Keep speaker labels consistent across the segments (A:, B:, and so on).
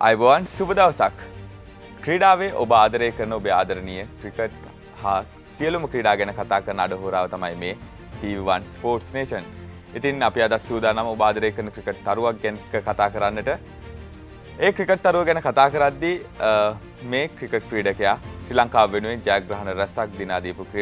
A: අයිබෝන් සුබ දවසක් ක්‍රීඩාවේ ඔබ ආදරය කරන ඔබ ආදරණීය ක්‍රිකට් හා සියලුම ක්‍රීඩා ගැන කතා කරන අඩහෝරාව තමයි මේ TV1 ස්පෝර්ට්ස් නේෂන්. ඉතින් අපි අදත් සූදානම් ඔබ ආදරය කරන ක්‍රිකට් තරුවක් ගැන කතා කරන්නට. ඒ ක්‍රිකට් තරුව ගැන කතා කරද්දී මේ ක්‍රිකට් ක්‍රීඩකයා ශ්‍රී ලංකාව වෙනුවෙන් ජයග්‍රහණ රැසක් දිනා දීපු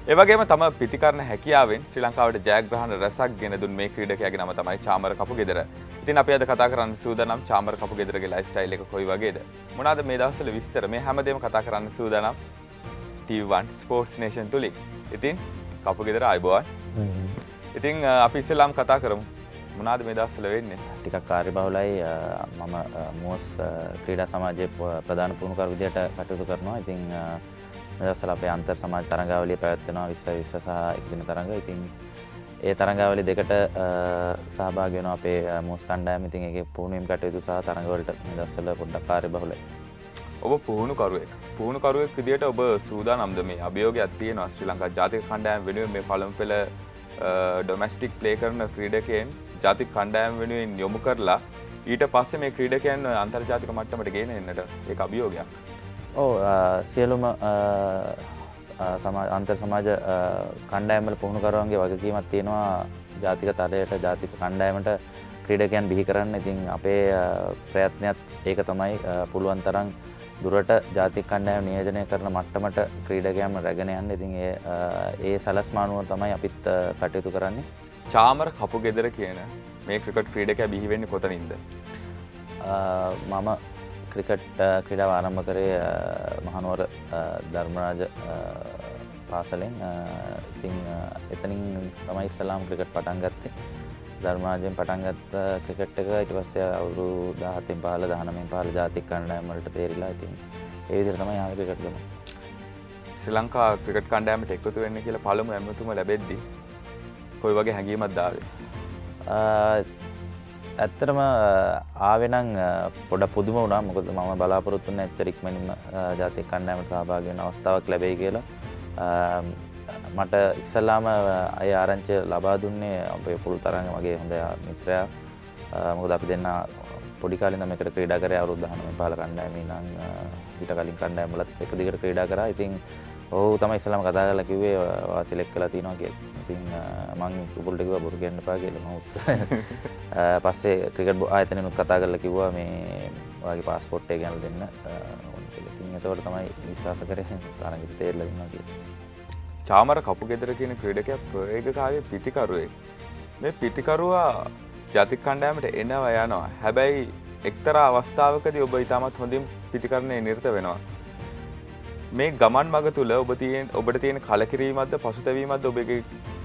A: ක්‍රීඩකයෙක්. ඒ වගේම තම පිතිකරණ හැකියාවෙන් ශ්‍රී ලංකාවට ජයග්‍රහණ රැසක් ගෙන දුන් මේ ක්‍රීඩකයාගේ නම තමයි චාමර කපුගෙදර. ඉතින් අපි අද කතා කරන්න සූදානම් චාමර කපුගෙදරගේ ලයිෆ් ස්ටයිල් එක කොයි වගේද? මොනවාද මේ දවස්වල විස්තර මේ හැමදේම කතා කරන්න සූදානම් TV1 Sports Nation තුලින්. ඉතින් කපුගෙදර ආයිබෝවන්. ඉතින් අපි ඉස්සෙල්ලාම කතා කරමු. මොනවාද මේ දවස්වල වෙන්නේ?
B: ටිකක් කාර්යබහුලයි මම මුවස් ක්‍රීඩා සමාජයේ ප්‍රධාන පුහුණුකරු විදිහට කටයුතු කරනවා. ඉතින් දවසල අපේ අන්තර් සමාජ තරඟාවලිය පැවැත්වෙනවා විශ්ව විශ්ව සහ එක්දින තරඟ. ඉතින් ඒ තරඟාවලි දෙකට සහභාගී වෙනවා අපේ මුවස් කණ්ඩායම. ඉතින් ඒකේ පුහුණුවීම් කටයුතු සහ තරඟවලට මේ දවස්වල පොඩ්ඩක් කාර්යබහුලයි.
A: ඔබ පුහුණුකරුවෙක්. පුහුණුකරුවෙක් විදිහට ඔබ සූදානම්ද මේ අභියෝගයක් තියෙනවා ශ්‍රී ලංකා ජාතික කණ්ඩායම වෙනුවෙන් මේ පළමු පෙළ ඩොමස්ටික් ප්ලේ කරන ක්‍රීඩකයන් ජාතික කණ්ඩායම් වෙනුවෙන් යොමු කරලා ඊට පස්සේ මේ ක්‍රීඩකයන් අන්තර්ජාතික මට්ටමට ගෙන එන්නට ඒක අභියෝගයක්.
B: ඕ සියලුම අන්තර් සමාජ කණ්ඩෑමල පුහුණුකරුවන්ගේ වගකීමත් තියෙනවා. ජාතික තරයට ජාතික කණ්ඩෑමට ක්‍රීඩකයන් බිහි කරන්න. ඉතින් අපේ ප්‍රයත්නයක් ඒක තමයි. පුළුවන් තරන් දුරට ජාතික කණ්ඩෑම නියෝජනය කරන මට්ටමට ක්‍රීඩකයම රැගෙන යන්න. ඉතින් ඒ සලස්මානුව තමයි අපිත් කටයුතු කරන්නේ.
A: චාමර කපු ගෙදර කියන මේ ක්‍රිකට් ක්‍රීඩක බිහිවෙන්න කොතනින්ද?
B: මම ක්‍රිකට් ක්‍රඩාව ආරම්භ කරේ මහනුවර ධර්මරාජ පාසලෙන්. ඉතිං එතනින් තමයි ඉස්සලාම් ක්‍රිකට් පටන් ගත්තේ. ධර්මාජයෙන් පටන්ගත් ක්‍රිකට් එක ඉට පස්සේ අවුරු දහතින් පාල දහනමින් පාල ජාතික කණ්ඩෑමට තේරිලා ඉතින් ඒවිදිර තමයි යාම ක්‍රිකට්ගම
A: ශ්‍රී ලංකා ක්‍රිකට් කණ්ඩෑමට එකතු වෙන්න කියලා පළමු ඇමතුම ලැබෙද්දි කොයි වගේ හැඟීමත් දාවේ
B: ඇත්තරම ආවෙනං පොඩ පුදුම වුණා. මොකද මම බලාපොරොත්තුන්න ඇච්චරික්මනින්ම ජාතික කණ්ඩෑමට සහභාගෙන අවස්ථාවක් ලැබේ කියලා. මට ඉස්සල්ලාම අය ආරංචය ලබා දුන්නේ අපේ පුළු තරඟ මගේ හොඳ මිත්‍රයා. මොකද අපි දෙන්න පොඩිකාලින් එකට ක්‍රඩා කර. අවරුද්ධහනම පාල කණ්ඩෑම නම් හිට කලින් කණ්ඩෑමලත් එක දිගට ක්‍රඩා කර. ඉතින් ඔහු තම ඉස්සලම කතා කරලා කිවේ වාසිලෙක් කලා තිනවා කිය ඉතින් මං උපුල්ටකිව බොරු ගන්න පා කියල මවුත් පස්සේ ක්‍රිකට ආයතන නුත් කතා කරල කිව්වා මේ වගේ පාස්පොට්ටේ ගැන දෙන්න ඉතින් එතවට තමයි විශ්වාස කරය තරගට තේරලන්න කිය
A: චාමර කපු ගෙදර කියන ක්‍රඩක ප්‍රේගකාවේ පිතිකරුවෙක් මේ පිතිකරුවා ජතික කණ්ඩෑමට එනවා යනවා. හැබැයි එක්තරා අවස්ථාවකද ඔබ ඉතාමත් හොඳින් පිතිකරණය නිර්ත වෙනවා මේ ගමන් මග තුළ ඔබ තියෙන් ඔබට තියෙන කලකිරීමත්ද පසුතැවීමත් ඔබගේ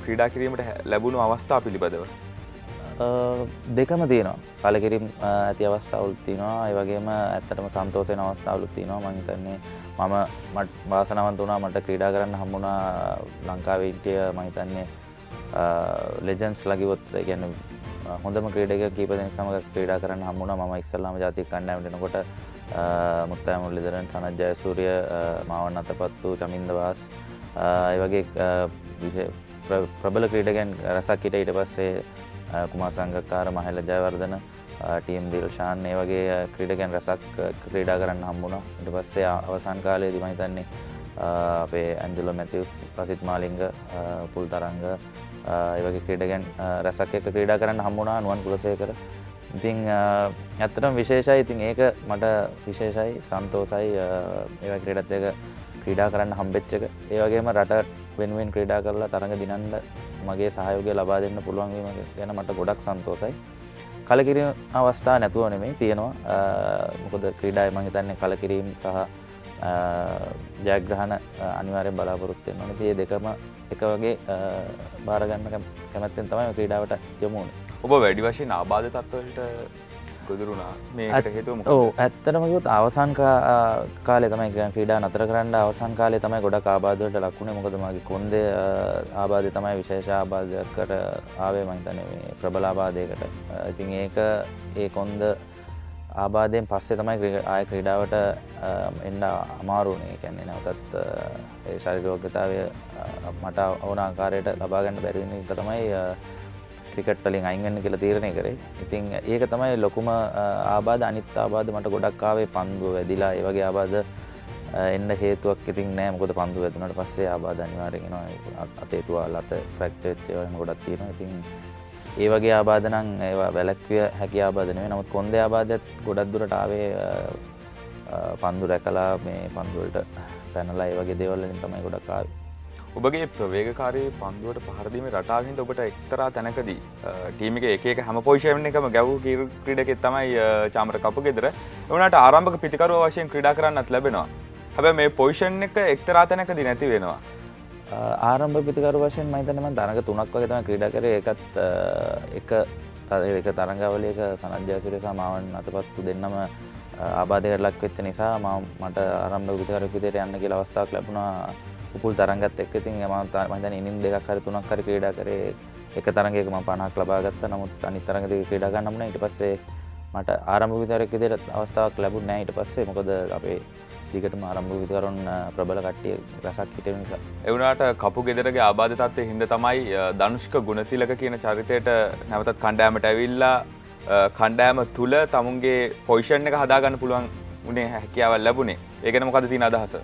A: ක්‍රීඩා කිරීමට ලැබුණු අවස්ථා පිළිබඳව?
B: දෙකම තියෙනවා. කලකිරීම් ඇති අවස්ථාවුත් තිනවා ඒවගේම ඇත්තටම සන්තෝසය අවස්ථාවලුත් තිනවා මහිතන්නේ මම මට වාසනවන්ත වනා මට ක්‍රීඩා කරන්න හම්බුණා ලංකාවේටිය මහිතන්නේ ලෙජන්ස් ලකිවොත් ගැන හොඳම ක්‍රඩක කීපදෙන සමඟ ක්‍රඩා කරන්න හම්බුණ. ම ඉස්සල්ලාම ජාති කණ්ඩෑමටනකොට මුත්තෑ මුල්ලිදරන් සනජ්ජය සූරිය මාවන් අතපත්තු චමින්දවාස් ඒ වගේ ප්‍රබල ක්‍රීඩගැන් රසක් හිට ඊට පස්සේ කුමා සංගකාර මහල්ල ජයවර්ධන ටීම් දිල්ශාන් ඒ වගේ ක්‍රීඩගැන් රසක් ක්‍රීඩා කරන්න හම්බුණ. ඉට පස්සේ අවසන් කාලය දිමහිතන්නේ අපේ ඇන්ජුල මැතිවස් පසිත් මාලිංග පුල් තරංග ඒවගේ ක්‍රීඩගැන් රැසක් එක ක්‍රීඩා කරන්න හම්බුණා නුවන් පුලසය කර ඉතිං ඇත්තටම විශේෂයි. ඉතින් ඒක මට විශේෂයි සන්තෝසයි ඒ ක්‍රඩත් එක ක්‍රීඩා කරන්න හම්බෙච්චක ඒවගේම රට වෙනුවෙන් ක්‍රීඩා කරලා තරඟ දිනන්ඩ මගේ සහයෝගය ලබා දෙන්න පුළුවන්වීම ගැන මට ගොඩක් සන්තෝසයි කලකිරීම අවස්ථා නැතුව නෙමේ තියෙනවා. මොකද ක්‍රීඩාය මහිතන්නේ කලකිරීම් සහ ජයග්‍රහණ අනිවාරය බලාපොරොත්වයෙන් නොන තිය දෙකම එක වගේ භාරගන්න කැමැත්තෙන් තමයි ක්‍රීඩාවට යමුණ
A: ඔබ වැඩි වශයෙන් ආබාධ තත්වලට ගොදුරුණා මේට හේතුව
B: ඕ ඇත්තනමකුත් අවසන් කාලේ තමයි ක්‍රීඩා නතර කරන්න අවසන් කාලේ තමයි ගොඩක් ආබාධයට ලක්ුණේ මොකද මගේ කොන්ද ආබාධ තමයි විශේෂ ආබාධයකට ආවේ මහිතන ප්‍රබලාබාධයකට ඉතින් ඒක ඒ කොන්ද ආබාධයෙන් පස්සේ තමයි ආය ක්‍රීඩාවට එන්න අමාරුණේ කැන්නේ නැවතත් ඒ ශරිරෝගතාවය මට ඕන ආකාරයට ලබාගන්න බැරිවෙන තමයි ක්‍රිකට්ටලින් අයිගන්න කියලා තීරණය කරේ. ඉතින් ඒක තමයි ලොකුම ආබාධ අනිත් ආබාධ මට ගොඩක් කාවේ පන්දුව වැදිලා. ඒවගේ ආබාධ එන්න හේතුවක් ඉතින් නෑ. මොකද පන්දු ඇතුනට පස්සේ ආබාධ අනිවාරගෙනවා අතේතුවා ලත ප්‍රක්්චච්චයන ගොඩක් තියෙන ඉතින් ඒ වගේ ආබාධනං ඒවා වැලැක්විය හැකි ආබාධනය නමුත් කොන්ද ආබාධත් ගොඩක් දුරට ආවේ පන්දු රැකලා මේ පන්දුවලට පැනලා ඒ වගේ දේවල්ලින් තමයි ගොඩක්කාව
A: ඔබගේ ප්‍රවේගකාරී පන්දුවට පහරදීම රටාවින්ද ඔබට එක්තරා තැනකදී ටීමික එක හැම පෝෂයන එකම ගැව් ක්‍රඩකෙත් තමයි චාමර කපු ගෙදර. වනට ආරම්භක පිතිකරුව වශයෙන් ක්‍රඩා කරන්නත් ලැබෙනවා. හැබ මේ පොයිෂන් එක එක්තරා තැනකදී නැති වෙනවා.
B: ආරම්භ පිතිකරු වශයෙන් මහිතනම දනක තුනක් වගේ තම ක්‍රඩා කර. එකත් එක එක තරංගවලයක සනජ්‍යාසිරය සමාවන් අතපත්තු දෙන්නම ආබාධයට ලක් වෙච්ච නිසා ම මට ආරම්භ විතරක් විදියට යන්න කියලා අවස්ථාවක් ලැබුණා. උපුල් තරගත් එක් ඉතින් ම මතන ඉනින් දෙකක් හරි තුනක් හරි ක්‍රඩා කරේ. එක තරගේක ම පනක් ලබාගත්ත නමුත් අනි තරග දෙක ක්‍රඩා ගන්නම්න ඉට පස්සේ මට ආරම්භ විතරක් විදියට අවස්ථාවක් ලැබුණ නෑ. ඊට පස්සේ මොකද අපේ දිගටම ආරම්භ විතකරුන් ප්‍රබල කට්ටිය රසක් හිට නිසා.
A: එවුණට කපු ගෙදරගේ ආබාධතත්වය හිද තමයි දනුෂ්ක ගුණතිලක කියන චරිතයට නැවතත් කණ්ඩෑමට ඇවිල්ලා කණ්ඩෑම තුළ තමුන්ගේ පොයිෂන් එක හදාගන්න පුළුවන් උනේ හැකියාවල් ලැබුණේ. ඒකන මොකද තින අදහස?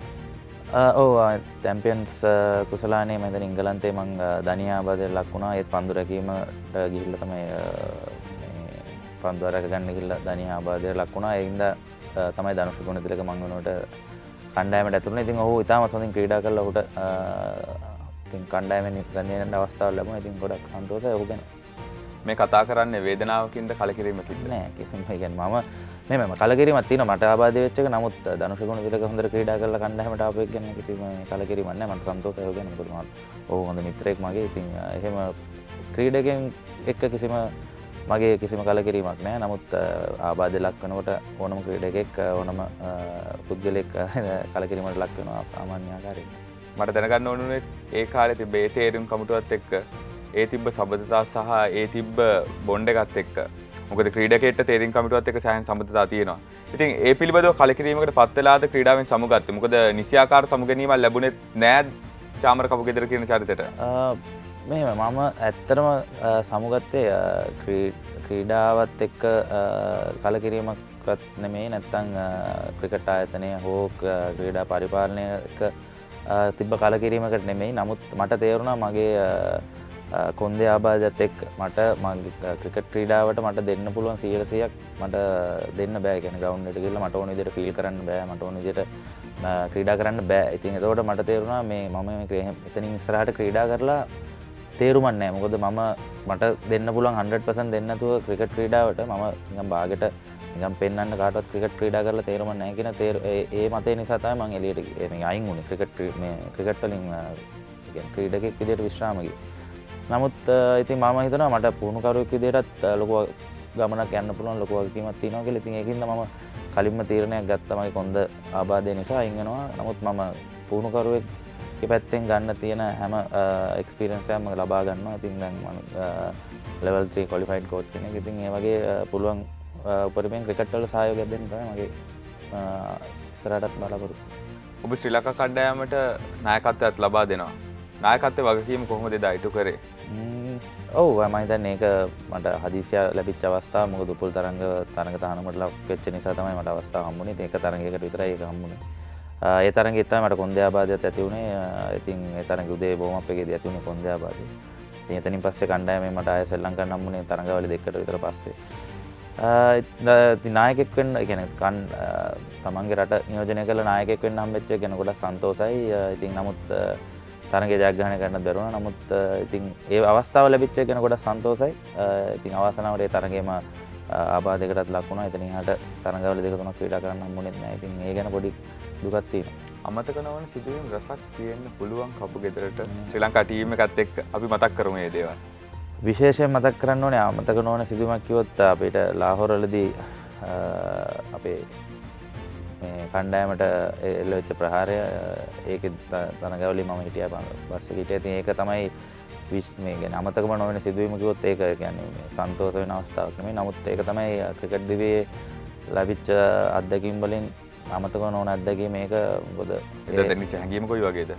B: Uh, oh, uh, ඕ තැම්පියන්ස් uh, කුසලානේ මෙද ඉංගලන්තේ මං ධනයාබාදය ලක්වුණා ඒත් පන්දු රැකීමට ගිහිල්ල තමයි පන්දුවරක ගන්න කිල්ල ධනයාබාදය ලක්වුණා එයින්ද තමයි දනුෂ ගුණතිලක මංගනට කණ්ඩෑමට ඇතුන ඉතින් ඔහු ඉතාම සොඳින් ක්‍රීඩා කරල හුට තින් කණ්ඩෑම ගන්නට අවස්ථාව ලැබම ඉතින් ගොඩක් සන්තෝස ඔහුගෙන
A: මේ කතා කරන්න වේදනාවකින්ද කලකිරීමකින්
B: නෑ කිසිම. ගැන මම මෙම කලකිරීමත් තින මට ආබාධ වෙච්චක නමුත් දනුෂගුණ විලක හොඳර ක්‍රඩා කරල කණ්ඩහමට අප ගැන කිසිම කලකිරීමන්න මට සන්තෝසය ගැන තුරමත් ඔහු හොඳ මිත්‍රයෙක් මගේ. ඉතින් එහෙම ක්‍රීඩගෙන් එක්ක කිසිම මගේ කිසිම කලකිරීමක් නෑ. නමුත් ආබාධ ලක්වනකොට ඕනම ක්‍රීඩගෙක් ඕනම පුද්ගලෙක් කලකිරීමට ලක්වෙනවා සාමාන්‍යයාකාරය
A: මට දැනගන්න ඕනුනේ ඒ කාලෙ තිබේ තේරුම් කමුටුවත් එක්ක ඒ තිබ්බ සබඳතා සහ ඒ තිබ්බ බොන්්ඩ එකත් එක්ක. මොකද ක්‍රීඩකට තේරින් කමිටුවත් එක සෑහන් සබඳතා තියෙනවා. ඉතින් ඒ පිළිබඳව කලකිරීමකට පත්වෙලාද ක්‍රීඩාවෙන් සමුගත්ත? මොකද නිසියාකාර සමුගැනීම ලැබුණෙත් නෑත් චාමර කපු ගෙදර කියන චරිතට.
B: මෙම මම ඇත්තරම සමුගත්තේ ක්‍රීඩාවත් එක්ක කලකිරීමක්ත් නෙමේ නැත්තං ක්‍රිකට ආයතනය හෝ ක්‍රීඩා පරිපාලනය තිබ්බ කලකිරීමකට නෙමෙයි. නමුත් මට තේරුණා මගේ කොන්දේ ආබාධත් එක් මට මගේ ක්‍රිකට් ක්‍රීඩාවට මට දෙන්න පුළුවන් සීලසියක් මට දෙන්න බෑ. ගැන ගවන්ට කියල මට ඕන විදිට ෆිල් කරන්න බෑ. මට ඕන විදිට ක්‍රීඩා කරන්න බෑ. ඉතින් එතවට මට තේරුණා මේ මම ක්‍රහම එතනින් ස්රහට ක්‍රීඩා කරලා තේරුමන්නෑ මොකද මම මට දෙන්න පුළන් 100පසන් දෙන්නතුව ක්‍රිකට් ක්‍රීඩාවට මම ඉම් බාගට නිකම් පෙන්න්න කාටත් ක්‍රිකට් ක්‍රීඩා කරලා තේරුම නෑගෙන තේර ඒ මතේ නිසාතයි මං එලියට අයින් වුණ ක්‍රිකට් ක්‍රිකට්වලින් ක්‍රීඩකෙක් විදියට විශ්‍රාමගේ නමුත් ඉති මම හිතන මට පුුණුකරුවක් විදිරත් ලොකුව ගමනක් යන්න පුළුවන් ලොකුවකීමත් තිනෝ කෙ ඉතින් එකන්න ම කලින්ම තීරණයක් ගත්තමයි කොන්ද ආබාධය නිසා ඉංගෙනවා නමුත් මම පුුණුකරුවෙක් පැත්තෙන් ගන්න තියෙන හැම එක්ස්පිරන්සයම ලබා ගන්න ඉතින් දැන් ලෙවල් ත්‍රී කොලිෆයිඩ් කෝච් කෙන ඉතින් ඒ වගේ පුළුවන් උපරමෙන් ක්‍රිකට්වල සායෝ ගැදෙන් ට මගේ ඉස්සරටත් බලපුරු
A: ඔබ ශ්‍රී ලක කණ්ඩෑමට නායකත්වයක් ලබා දෙනවා. නායකත්වය වගකීම කොහොම දෙද අයිටු කරේ?
B: ඔවු මහිතන් ඒක මට හදිසිය ලැබිච් අවස්ථා මොක දුපුල් තරග තරග තානමට ලක් වෙච්ච නිසා තමයි මට අවස්ථා හම්මුණේ ඒක තරගකට විතර ඒක හම්මුණේ ඒ තරග එත්තයි මට කොන්දයාබාධයක් ඇති වුණේ. ඉතින් එතරග උදේ බෝම අපගේ ඇතිවුණ කොන්දයාබාධය එතනින් පස්සේ කණ්ඩායම මට අය සෙල්ලං කන්නම්මුණේ තරගවල දෙකට විතර පස්සේ. නායකෙක් වෙන්න ගැන කන් තමන්ගේ රට නියෝජනය කළ නායකෙක් වෙන්න හම්බෙච්ච ගැන ගොඩ සන්තෝසයි ඉතින් නමුත් තරගේ ජයග්‍රහණ කරන්න දරුණ නමුත් ඉතින් ඒ අවස්ථාව ලැබිච්ච ගැන ගොඩ සන්තෝසයි. ඉතින් අවසනාවට තරගේම ආබාධකටත් ලක්ුණ එතන හට තරගවල දෙකතුන ක්‍රඩා කරන්න මුණෙත් ඉතින් ඒ ගැන පොඩි දුගත්තින
A: අමතක නොවන සිදුවීම් රසක් තියෙන්න්න පුළුවන් කපු ගෙදරට ශ්‍රී ලංකා ටීම එකත් එක් අපි මතක් කරම දේවල්.
B: විශේෂය මතක් කරන්න ඕනේ අමතක නොවන සිදුමක් කිවොත් අපිට ලාහොරලදී අපේ කණ්ඩෑමට එල්ලවෙච්ච ප්‍රහාරය ඒක තනගවලි මම හිටිය බස්ස හිට ඇති ඒක තමයි විශ්මය ගැන අමතකම නොවෙන සිදුවීමකිවොත් ඒක කියන්නේ සන්තෝස වෙන අවස්ථාවකම නමුත් ඒක තමයි ක්‍රිකට් දිවේ ලැබිච්ච අත්දකින් බලින් අමතක නොන අත්දැකි මේක ගොද
A: නිච හැඟීමකොයි වගේද?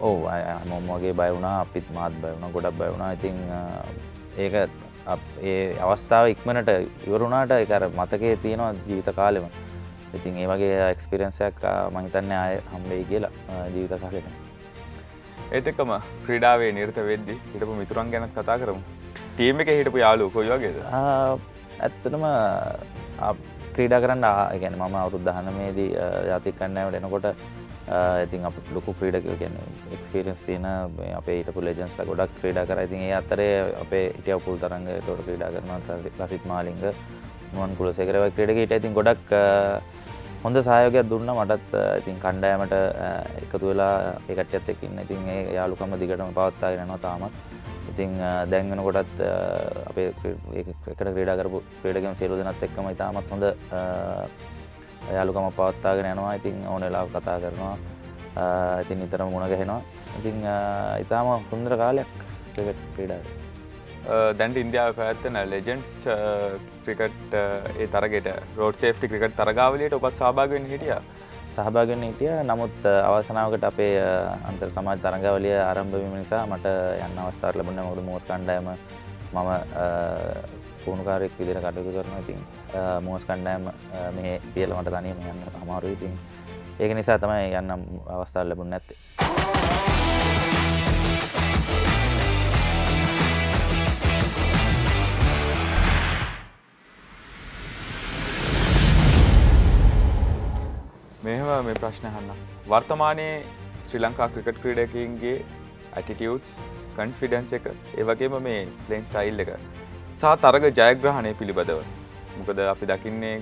B: ඕ මොම්මගේ බයවුණා අපිත් මාත් බයවුණ ගොඩක් බයවුණා ඉතිං ඒක ඒ අවස්ථාව ඉක්මනට ඉවරුණාට එකර මතකේ තියෙනවා ජීවිත කාලෙම ඉතින් ඒ වගේ එක්ස්පිරන්සයක් මහිතන්න අය හම්බෙයි කියලා ජීවිත කාලෙට
A: ඒතකම ක්‍රඩාවේ නිර්ත වෙද්දි හිටපු මිතුරන් ගැනත් කතා කරමු. ටීම එක හිටපු යාලු කොයි වගේද?
B: ඇත්තටම ක්‍රීඩා කරන්න ගැන මම අවුරුද් දහනමේදී ජාතික කන්නෑවට එනකොට ඉතින් අප ලොකු ක්‍රීඩක ගැන එක්ස්පිරස් තියන අපේ හිටපු ලෙජන්ස්ල ගොඩක් ක්‍රීඩා කර. ඉතින් ඒ අතරේ අපේ හිටිය පුල් තරඟ තොට ක්‍රීඩා කරන ලසිත් මාලිංග මුවන් කුලසෙකරව ක්‍රඩක හිට ඉතින් ගොඩක් හොඳ සහයෝගයක් දුන්න මටත් ඉතින් කණ්ඩෑමට එකතු වෙලා එකටත් එකින් ඉතින් ඒ යාලුකම දිගටම පවත්තාගෙනවා තාමත්. ඉතිං දැන්ගෙන කොටත් අපේ එකට ක්‍රඩා කරපු ක්‍රඩගම සියලු දෙනත් එක්කම ඉතාමත් හොඳ යාලුකම පවත්තාගෙන යනවා. ඉතින් ඕනෙලා කතා කරනවා. ඉතින් නිතරම මුණ ගැහෙනවා. ඉතිං ඉතාම සුන්දර කාලයක් ක්‍රිකට් ක්‍රීඩා Uh,
A: දැන්ට ඉන්දියාව පැත්තන ලෙජන්ස් ක්‍රිකට් ඒ තරගෙට රෝඩ් සේෆ්ටි ක්‍රිකට් තරගාවලට ඔපත් සභාගෙන් හිටිය.
B: සහභාගෙන හිටිය. නමුත් uh, අවසනාවකට අපේ uh, අන්තර් සමාජ තරඟවලිය ආරම්භවීම නිසා මට යන්න අවස්ථාර ලබන්න මුඩු මෝස් කණ්ඩෑම මම පුුණුකාරෙක් විදිර කටයුතු කරන ඉතින් මෝස් කණ්ඩෑම මේ තියලමට තනීම යන්න අමාරු ඉතින් ඒක නිසා තමයි යන්නම් අවස්ථාල් ලැබුණ නැත්තේ.
A: මේ ප්‍රශ්නහන්න වර්තමානයේ ශ්‍රී ලංකා ක්‍රිකට් ක්‍රීඩකින්ගේ ඇටිටියස් කන්ෆිඩන්ස එක ඒවගේම මේ ප්ලේන් ස්ටයිල් එක සා තරග ජයග්‍රහණය පිළිබඳව. මොකද අපි දකින්නේ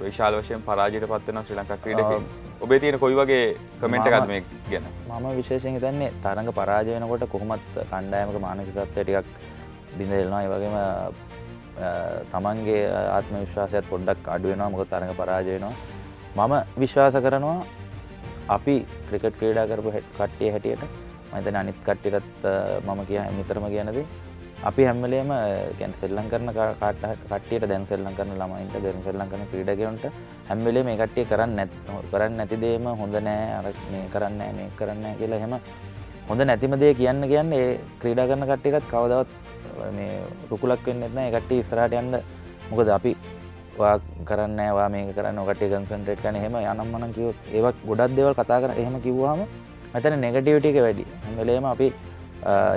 A: විශාල වශයෙන් පරාජයට පත්වන ශ්‍රී ලංකා ක්‍රීඩක ඔබේ තියෙන කොයි වගේ කමෙන්ට් එකත් මේ ගැන?
B: මම විශේෂයෙන් හිතන්නේ තරඟ පරාජය වෙනකොට කොහොමත් කණ්ඩායමක මානක සත්වය ටිකක් බිඳෙල්නවා ඒ වගේම තමන්ගේ ආත්ම විශ්වාසයත් පොඩ්ඩක් අඩුවෙනවා මොක තරඟ පරාජයනවා මම විශ්වාස කරනවා අපි ක්‍රිකට් ක්‍රීඩා කරපු කට්ටිය හැටියට. මතන අනිත් කට්ටිටත් මම කිය නිතරම කියනද අපි හැම්මලේම ගැන් සෙල්ලං කරන කාට කටියට දැන් සෙල්ලං කරන ළමයින්ට දැන් සෙල්ලං කරන ක්‍රීඩගවන්ට හැම්වෙලේ මේ කට්ටිය කරන්න නැත් කරන්න නැතිදේම හොඳ නෑ අර මේ කරන්න මේ කරන්න කියලා හෙම හොඳ නැතිම දේ කියන්න කියන්න ඒ ක්‍රීඩා කරන කට්ටියටත් කවදවත් මේ රුකුලක් වෙන්න එත්න එකට ඉස්රාට යන්න මොකද අපි වා කරන්න වා මේ කරන්න ඔකට කන්සන්ටේට් කන හෙම යනම්මන කිව ඒවක් ගොඩක් දෙවල් කතා කර එහෙම කිව්වාම මෙතන නෙගටිවිටික වැඩි. හමලේම අපි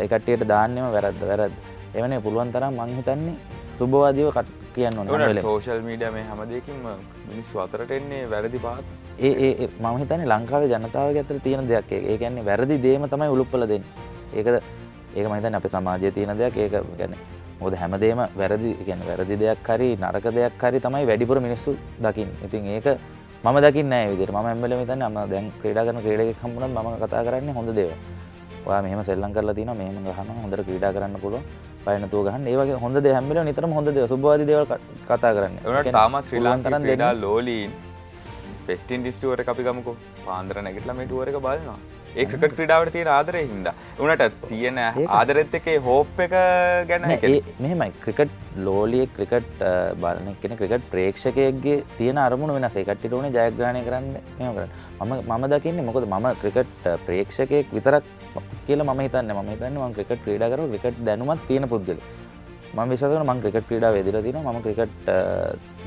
B: එකටියට දාන්නම වැරද්ද වැරද එවනේ පුළුවන් තරම් මංහිතන්නේ සුභවාදීව කට කියන්න
A: සෝශල් මීඩිය මේ හැමදකින්ම මිනිස්සු අතරට එන්නේ වැරදි පාත්.
B: ඒ හිතන්නේ ලංකාවේ ජනතාව ඇතර තියෙන දෙයක් ඒ කියන්නේ වැරදි දේම තමයි උළුප්පල දෙන්න. ඒකද ඒක මහිතන් අප සමාජය තියෙන දෙයක්. ඒක ගැන මොද හැමදේම වැරදි ගැන වැරදි දෙයක් හරි නරක දෙයක් හරි තමයි වැඩිපුර මිනිස්සු දකිින් ඉතින් ඒක මම දකින්න විදිර ම ඇම්බල තන්න ම දැන් ක්‍රඩා කරන ක්‍රඩක කම්මුණ ම කතා කරන්න හොඳ දේව වා මෙහම සෙල්ලං කරලා තින මෙහම ගහන හොඳර ක්‍රඩා කරන්න පුළුව පයනතු ගහන්න. ඒවගේ හොඳ හැමිල නිතරම හොඳ සුබවාද දෙව කතා කරන්න.
A: තාමත් ශ්‍රී ලංකරන් දෙඩා ලෝලීන් පෙස්ටින් ඩිස්ටුවට අපි ගමකු. පාන්දර නැගටලා මෙටුවරක බලනවා ඒකට ක්‍රඩාවට තියෙන ආදරය හින්ද. උනට තියෙන ආදරෙත් එකේ හෝප් එක ගැන
B: මෙහෙමයි. ක්‍රිකට් ලෝලිය ක්‍රිකට් බලන කෙන ක්‍රිකට් ප්‍රේක්ෂකයගේ තියෙන අරමුණ වෙනස. එකට ඕන ජයග්‍රණය කරන්න. මෙම කරන්න. මම මම දකින්නේ මොකද මම ක්‍රිකට් ප්‍රේක්ෂකයෙක් විතරක් කියල ම හිතන්න. ම හිතන්න ම ක්‍රිකට් ක්‍රඩා කර ක්‍රිකට් දැනුමත් තියෙන පුද්ගල ම විශසන මං ක්‍රිකට් ක්‍රඩා වෙදිල තින ම ක්‍රිකට්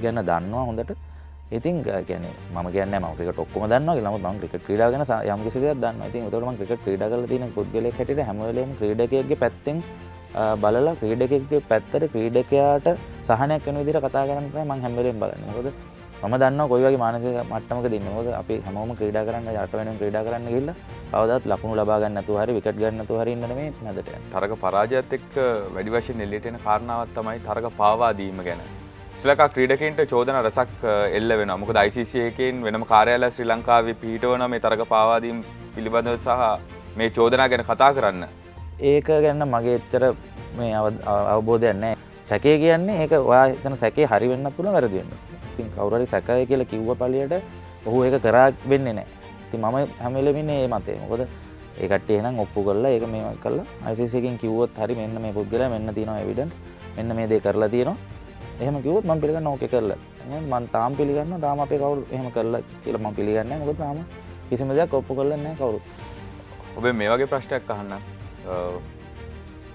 B: ගැන දන්නවා හොඳට ඉතින් ගැන ම ගැන මකට ඔක්කම දන්න ලම ම ක්‍රිකට ක්‍රඩා ගන යම් කිසි දන්න ඉතින් උතරම ක්‍රිකට ක්‍රඩා කල තින පුද්ගල හැට හැමලම ක්‍රඩකගේ පැත්තෙන් බලලා ක්‍රීඩකගේ පැත්තට ක්‍රීඩකයාට සහනයක් වන විදිර කතා කරන්න මං හැමලෙන් බලන්න. හොද ම දන්න කොයිවගේ මානසික මට්ටමක දින්නවද අපි හමෝම ක්‍රඩා කරන්න යට වෙන ක්‍රඩා කරන්න ගල්ල අවදත් ලකුණු ලබාගන්නතු හරි විකට ගන්නතු හරින්නන මේ නැදට
A: තරග පරාජයත් එක් වැඩි වශයෙන් එල්ලෙටෙන කාරණාවත් තමයි තරග පාවාදීම ගැන. ශ්ලකා ක්‍රීඩකින්ට චෝදන රසක් එල්ල වෙන මොක දයිසිසියකෙන් වෙනම කාරයාල ශ්‍රී ලංකාවේ පිහිටවන මේ තරග පාවාදීම් පිළිබඳව සහ මේ චෝදනා ගැන කතා කරන්න.
B: ඒක ගැන්න මගේ එච්චර මේ අවබෝධයන්නේ සැකේ කියන්නේ ඒක වා තන සැකේ හරි වෙන්න පුළ වැරදිවෙන්න තින් කවුරරි සැකය කියලා කිව්ව පලියට ඔහු ඒක කරා වෙන්නේ නෑ ති මම හැමිලමින්න ඒ මතේ මොකද ඒකට එනම් ඔප්පු කරලා ඒක මේ කල්ලා අයිසිසිකින් කිව්වොත් හරි මෙන්න මේ පුද්ගල මෙන්න තිනවා එවිඩන්ස් මෙන්න මේ දේ කරලා තියෙනවා. එහෙම කිව්වොත් මම පිළිගන්න ඕකේ කරලා. මන් තාම පිළිගන්න තාම අපේ කවුරු එහෙම කරලා කියලා මම පිළිගන්නේ මොකද තාම කිසිම දෙයක් ඔප්පු කරලා නැහැ කවුරු.
A: ඔබේ මේ වගේ ප්‍රශ්නයක් අහන්න.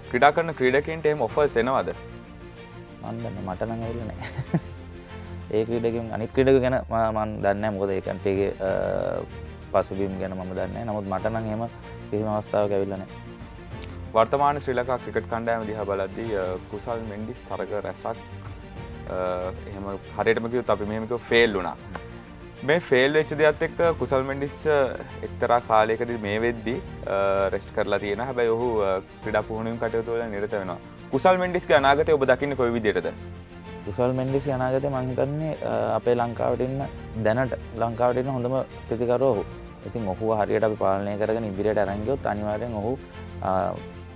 A: ක්‍රඩා කරන ක්‍රීඩකින්ට එම ඔෆස් එනවාද?
B: මන්දන්න මට නඟ වෙලනෑ ඒ ක්‍රඩකින් අනි ක්‍රඩක ගැන මන් දන්න මොකද ඒකන්ටේගේ පසුබිම් ගැන මම දන්න නමුත් මටනං හෙම කිසිම අවස්ථාව ඇවිල්ලන
A: වර්තමාන ශ්‍රී ලකා ක්‍රිකට් කණ්ඩෑම දිහ බලද්දී කුසල් මෙන්ඩිස් තරක රැසක් එහෙම හරිටමකව අපි මෙමක ෆෙල් වුණා. මේ ෆෙල් වෙච්ච දෙයක් එක්ක කුසල් මෙන්ඩිස් එක්තරා කාලයකද මේ වෙද්දි රෙස්ට් කරලා තියෙන හැබැයි ඔහු ක්‍රඩා පුහුණුම් කටයුතුවල නිරත වෙනවා. කුසල් මෙන්ඩිස්ගේ අනාගතය ඔබ දකින්න කොයි විදියටද?
B: කුසල් මෙන්ඩිස් අනාගත මහිතන්නේ අපේ ලංකාවටඉන්න දැනට. ලංකාවටන්න හොඳම ප්‍රතිකරෝහු ඉතින් ඔහු හරියට අපි පාලනය කරගෙන ඉදිරියට අරංගයොත් අනිවාරයෙන් ඔහු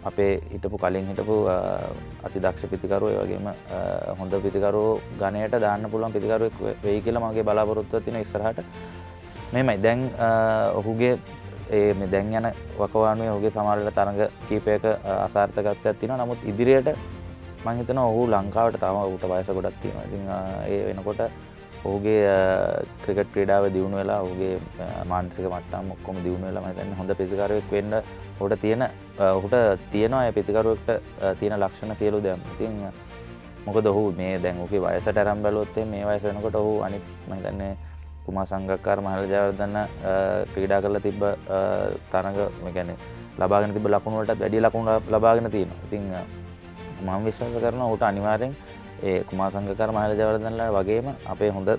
B: අපේ හිටපු කලින් හිටපු අති දක්ෂ පිතිකරුව වගේම හොඳ පිතිකරෝ ගණයට දාන්න පුළුවන් පිතිකරුවක් වෙයි කියලා මගේ බලාපොරොත්තුව තින ඉස්සරහට. මෙමයි දැන් ඔහුගේ ඒ මේ දැන් යන වකවානුවේ ඔහුගේ සමාරට තරඟ කීපයක අසාර්ථකත්වයක් තින නමුත් ඉදිරියට මංහිතන ඔහු ලංකාවට තම ඌට වයස ගොඩක් තියෙන ඉති ඒ වෙනකොට ඔහුගේ ක්‍රිකට් ක්‍රඩාව දියුණු වෙලා ඔහුගේ මාන්සික මට්ටම් ඔක්කොම දියුණු වෙලා මතන්න හොඳ පිසිකරයක් වෙන්න හොට තියෙන ඔහුට තියෙනවා ඇ පිතිකරුවට තියෙන ලක්ෂණ සියලු දැම් ඉතින් මොකද ඔහු මේ දැන් ඕකේ වයසට ඇරම් බැලොත්තේ මේ වයස වෙනකොට ඔහු අනිත් මහිතන්නේ කුමා සංගක්කාර මහල ජයවර්ධන්න ක්‍රීඩා කරලා තිබ්බ තරඟ මෙගැන ලබාගෙන තිබ ලකුණුවට වැඩි ලකුණ ලබාගෙන තියෙන ඉතිං මම විශ්වාස කරන ඔහුට අනිවාරෙන් ඒ කුමා සංගකර මහල ජවර්ධනලා වගේම අපේ හොඳ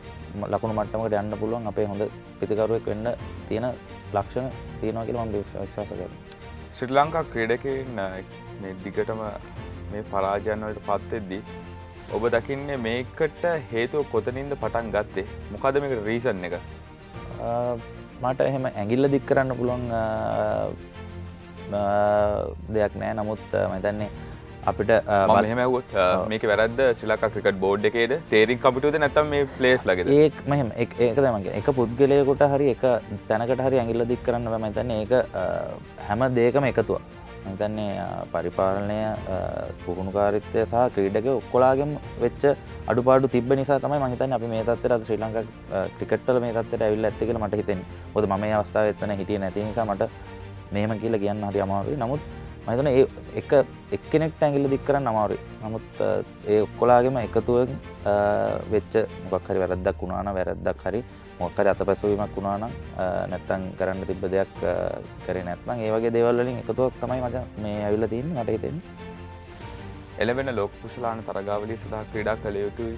B: ලකුණු මට්ටමට යන්න පුළුවන් අපේ හොඳ පිතිකරුවෙක් වෙන්න තියෙන ලක්ෂණ තියෙනවා කියලා මම විශ්වාස කරනවා.
A: ශ්‍රී ලංකා ක්‍රීඩකයින් මේ දිගටම මේ පරාජයන්වලට පත්වෙද්දී ඔබ දකින්නේ මේකට හේතුව කොතනින්ද පටන් ගත්තේ? මොකද මේක රීසන් එක?
B: මට එහෙම ඇගිල්ල දික් කරන්න පුළුවන් දෙයක් නෑ. නමුත් මතන්නේ අපිට
A: මහෙමැවුත් මේක වැරද ශ්‍රලක ක්‍රිකට බෝඩ් එකේද? තේරින් කපිටුද නැතම් මේ පලේස් ලගේ
B: ඒ මෙහම ඒක තමගේ එක පුද්ගලයකොට හරි එක තැනකට හරි ඇගිල්ල දික් කරන්න මතන්නේ ඒක හැම දේකම එකතුව මතන්නේ පරිපාලනය පුහුණුකාරිත්වය සහ ක්‍රීඩක ඔක්කොලාගෙන් වෙච්ච අඩුපාඩු තිබ නිසා තමයි මහිතන් අපි මේ තත්තර ශ්‍රී ලංක ක්‍රිකට්ල මේ තත්තර ඇවිල් ඇතිකල මට හිතෙන් හොද ම අවස්ථාව එත්තන හිටිය නැති නිසා මට මෙහම කියලා කියන්න හරි අමාරුයි. නමුත් මතන ඒ එක එක්කෙනෙක්ට ඇගිල්ල දික් කරන්න අමාරුයි. නමුත් ඒ ඔක්කොලාගෙම එකතුවෙන් වෙච්ච මොක්හරි වැරද්දක් වුණාන වැරද්දක් හරි මොක්කර අත පැසවීමක් වුණාන නැත්තං කරන්න තිබ්බ දෙයක් කරේ නැත්නම් ඒවගේ දේවල්ලින් එකතුවක් තමයි මට මේ ඇවිල්ල තින්න මට හිතෙන්
A: එලවෙන ලෝක කුසලාන තරගාවලි සඳහා ක්‍රඩා කළ යුතු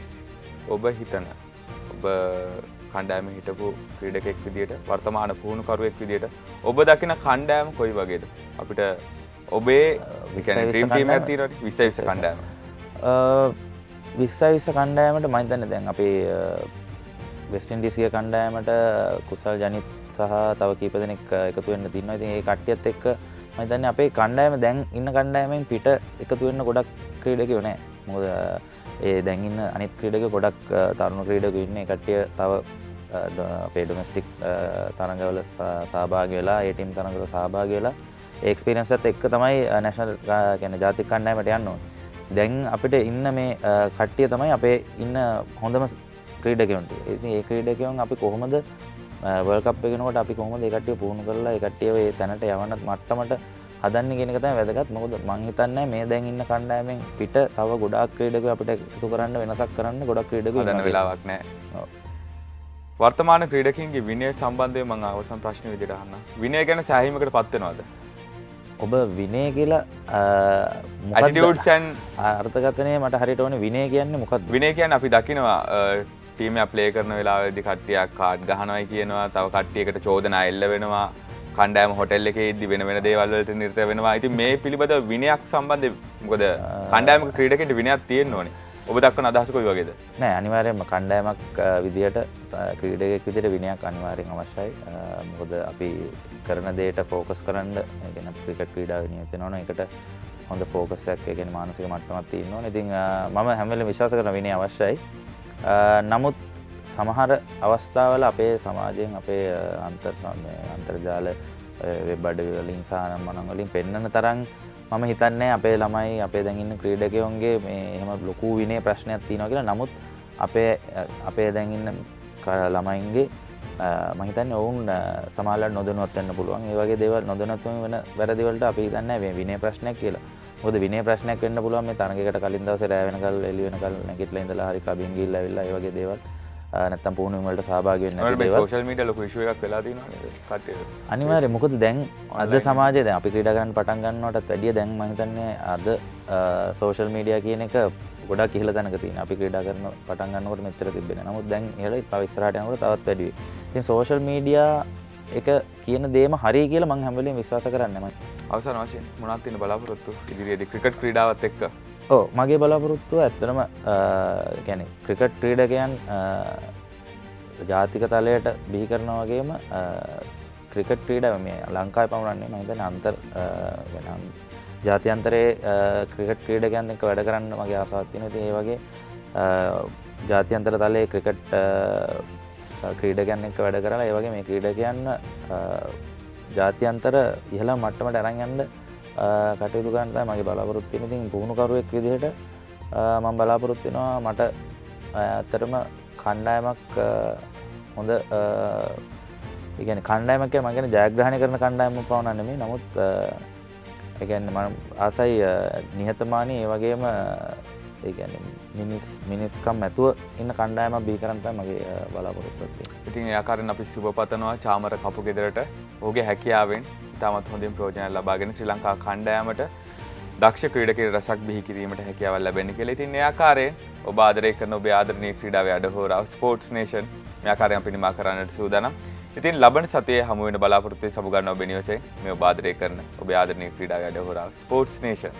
A: ඔබ හිතන ඔබ කණ්ඩෑම හිටපු ක්‍රඩකෙක් විදිට වර්තමාන පුහුණුකරුවෙක් විදිට ඔබ දකින කණ්ඩෑම කොයි වගේද? අපිට ඔබේ ටීම ඇතිර විස විස කණ්ඩෑම
B: විස්ස විස්ස කණ්ඩෑමට මයිතන්න දැන් අපේ වෙස්ටින්ඩිසිය කණ්ඩෑමට කුසල් ජනිත් සහ තව කීප දෙනෙක් එකතු වෙන්න තින්න ඉතින් ඒ කට්ටියත් එක්ක මතන්න අපේ කණ්ඩෑම දැන් ඉන්න කණ්ඩෑමෙන් පිට එකතු වෙන්න ගොඩක් ක්‍රීඩක වනෑ මොද ඒ දැන්ඉන්න අනිත් ක්‍රීඩක ගොඩක් තරුණු ක්‍රීඩක ඉන්න. කට්ටිය තව පේඩමස්ටික් තරඟවල සභාග වෙලා ඒටම් තරඟල සභාග වෙලා ඒක්ස්පිරන්සත් එක්ක තමයි නැශනල් ගැන ජාතික කණ්ඩෑමට යන්න ඕන. දැන් අපිට ඉන්න මේ කට්ටිය තමයි අපේ ඉන්න හොඳම ක්‍රීඩකවන්ට ඒ ක්‍රීඩකවන් අපි කොහොමද වල්කප්ගෙනකට අපි කොහොම දෙකටිය පුහුණු කරලා එකටියව තැනට යවන්නත් මට්ටමට හදන්න ගෙනකත වැදගත්. මොකද මංහිතන්න මේ දැන් ඉන්න කණ්ඩෑමෙන් පිට තව ගොඩක් ක්‍රීඩක අපිට එකතු කරන්න වෙනසක් කරන්න ගොඩක් ක්‍රීඩක
A: න්න වෙලාවක් නෑ. වර්තමාන ක්‍රඩකින්ගේ විනය සම්බන්ධය මං අවසන් ප්‍රශ්න විදිරහන්න විනය ගැන සෑහීමකට පත්වෙනවාද
B: ඔබ විනය කියලා
A: මටියටසන්
B: අර්ථගතනය මට හරිට ඕන විනය කියන්න මොකත්
A: විනය කියන්න අපි දකිනවා ටීම ප්ලේ කරන වෙලාවෙදි කට්ටියක් කාඩ් ගහනවයි කියනවා තව කට්ටියකට චෝදන එල්ල වෙනවා කණ්ඩෑම හොටෙල් එක ඉදදි වෙන වෙන දේවල්වලට නිර්ත වෙනවා. ඇති මේ පිළිබඳ විනයක් සම්බන්ධ මොකද කණ්ඩෑම ක්‍රීඩකට විනයක් තියෙන් ඕනේ ඔබ දක්වන අදහසකොයි වගේද?
B: නෑ අනිවාරයම කණ්ඩෑමක් විදිහට ක්‍රීඩගෙක් විදිට විනයක් අනිවාරෙන් අවශ්‍යයි. මොකද අපි කරන දේට ෆෝකස් කරන්න ගෙන ක්‍රිකට ක්‍රීඩාව නියත නොන එකට හොඳ ෆෝකසයක් ගෙන මානසික මට්ටමත් තින්නවා ඉතින් මම හැමල විශවාස කරන විනය අවශ්‍යයි. නමුත් සමහර අවස්ථාවල අපේ සමාජයෙන් අපේ අන්තර් අන්තර්ජාල වෙබ්බඩ වලින් සානම් මනංවලින් පෙන්න්නන තරන් මම හිතන්නේ අපේ ළමයි අපේ දැඟන්න ක්‍රීඩකයොන්ගේ මේ එහම ලොකු විනේ ප්‍රශ්නයක් තියන කියලා. නමුත් අපේ අපේ දැඟන්න ළමයින්ගේ මහිතන්න ඔවුන් සමාල නොදනුවත්වන්න පුළුවන්. ඒවගේ දෙවල් නොදනත්ව වෙන වැරදිවලට අපි දන්න විනේ ප්‍රශ්නයක් කියලා. හොද විනය ප්‍රශ්නයක් වෙන්න පුළුවන් මේ තරගකට කලින් දවසේ රෑ වෙනකල් එළි වෙනකල් නැගිටලා ඉඳලා හරි කබින් ගිහිල්ලා ඇවිල්ලා ඒ වගේ දේවල්. අ, නැත්තම් පුහුණුවීම් වලට සහභාගී වෙන්න නැති දේවල්
A: සෝෂල් මීඩියා ලොකු ඉෂුව එකක් වෙලා තියෙනවා නේද කට්ටියට
B: අනිවාර්ය මොකද දැන් අද. සමාජය දැන් අපි ක්‍රීඩා කරන්න පටන් ගන්නවටත් වැඩිය දැන් මම හිතන්නේ අද සෝෂල් මීඩියා කියන එක ගොඩක් ඉහළ තැනක තියෙන අපි ක්‍රීඩා කරන පටන් ගන්නකොට මෙච්චර තිබෙන්නේ නැහැ. නමුත් දැන් ඉස්සරහට යනකොට තවත් වැඩි වෙයි. ඉතින් සෝෂල් මීඩියා එක කියන දේම හරි කියලා මම හැම වෙලේම විශ්වාස කරන්නේ මම.
A: අවසාන වශයෙන් මොනවද තියෙන බලාපොරොත්තු ඉදිරියේදී ක්‍රිකට් ක්‍රීඩාවත් එක්ක
B: ඔව් මගේ බලාපොරොත්තුව ඇත්තටම ගැන ක්‍රිකට් ක්‍රීඩකයන් අ, ජාතික තලයට බිහි කරනවා වගේම අ, ක්‍රිකට් ක්‍රීඩ මේ ලංකායි පමණන්නේ මහිතන අන්තර් අ, වෙන ජාතියන්තරයේ අ, ක්‍රිකට් ක්‍රීඩකයන් එක වැඩ කරන්න මගේ ආසාත්තින ඒ වගේ අ, ජාතියන්තර තලයේ ක්‍රිකට් අ, ක්‍රීඩකයන් එක වැඩ කරලා ඒ වගේ මේ ක්‍රීඩකයන්න අ, ජාතියන්තර ඉහළ මට්ටමට ඇරංයන්ඩ කටයුතු ගන්නට මගේ බලාපොරොත්තින ඉතින් පුහුණුකරුවෙක් විදිහට අ, මම බලාපොරොත්තිනවා මට ඇත්තරම කණ්ඩායමක් අ, හොඳ ඉගැන කණ්ඩායමක මගෙන ජයග්‍රහණය කරන කණ්ඩායම පවනන්නමේ නමුත් එකන්න ම ආසයි අ, නිහතමානී ඒ වගේම ඒගැන මිනිස් මිනිස්කම් ඇතුව ඉන්න කණ්ඩායම බීකරන්ත මගේ අ, බලාපොරොත්තුවත්ති
A: ඉතින් ඒ ආකාරයෙන් අපි සුබපතනවා චාමර කපු ගෙදරට ඔහුගේ හැකියාවෙන් ඉතාමත් හොඳින් ප්‍රෝජනය ලබාගෙන ශ්‍රී ලංකා කණ්ඩායමට දක්ෂ ක්‍රීඩකයට රසක් බිහි කිරීමට හැකියාවල් ලැබෙන්න කියලා. ඉතින් ඒ ආකාරයෙන් ඔබ ආදරය කරන ඔබේ ආදරණීය ක්‍රීඩාවේ අඩහෝරාව ස්පෝර්ට්ස් නේෂන් මේ ආකාරයෙන් අපි නිමා කරන්නට සූදානම්. ඉතින් ලබන සතියේ හමු වෙන බලාපොරොත්තු වෙ සමු ගන්න ඔබ නිවසේ මේ ඔබ ආදරය කරන ඔබේ ආදරණීය ක්‍රීඩාවේ අඩහෝරාව ස්පෝර්ට්ස් නේෂන්